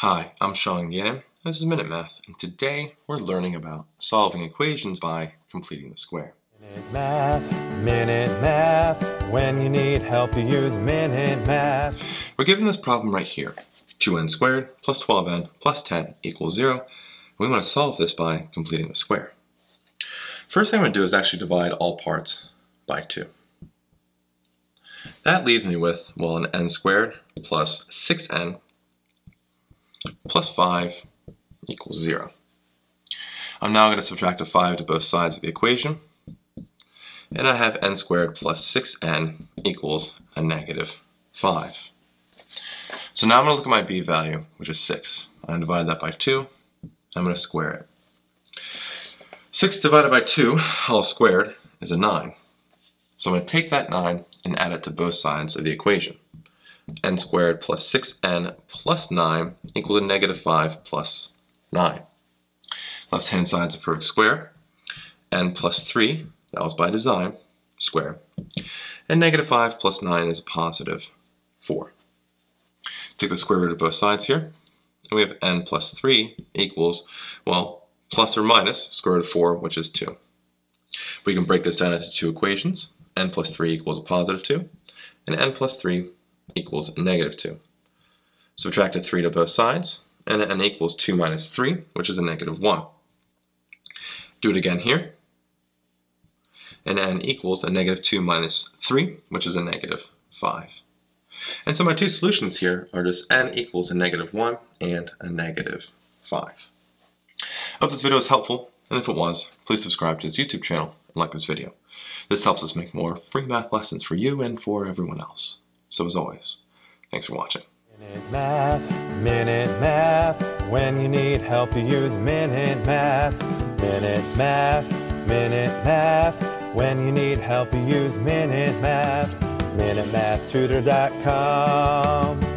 Hi, I'm Sean Gannon. This is Minute Math, and today we're learning about solving equations by completing the square. Minute Math, Minute Math. When you need help, you use Minute Math. We're given this problem right here. 2n squared plus 12n plus 10 equals 0. We want to solve this by completing the square. First thing I'm going to do is actually divide all parts by 2. That leaves me with, well, an n squared plus 6n plus 5 equals 0. I'm now going to subtract a 5 to both sides of the equation, and I have n squared plus 6n equals a negative 5. So now I'm going to look at my b value, which is 6. I'm going to divide that by 2. I'm going to square it. 6 divided by 2, all squared, is a 9. So I'm going to take that 9 and add it to both sides of the equation n squared plus 6n plus 9 equals a negative 5 plus 9. Left-hand side is a perfect square. n plus 3, that was by design, square. And negative 5 plus 9 is a positive 4. Take the square root of both sides here. And we have n plus 3 equals, well, plus or minus square root of 4, which is 2. We can break this down into two equations. n plus 3 equals a positive 2, and n plus 3 equals negative 2. Subtract a 3 to both sides, and n equals 2 minus 3, which is a negative 1. Do it again here, and n equals a negative 2 minus 3, which is a negative 5. And so my two solutions here are just n equals a negative 1 and a negative 5. I hope this video was helpful, and if it was, please subscribe to this YouTube channel and like this video. This helps us make more free math lessons for you and for everyone else. So as always, thanks for watching. Minute Math, Minute Math. When you need help, you use Minute Math. Minute Math, Minute Math. When you need help, you use Minute Math. MinuteMathTutor.com.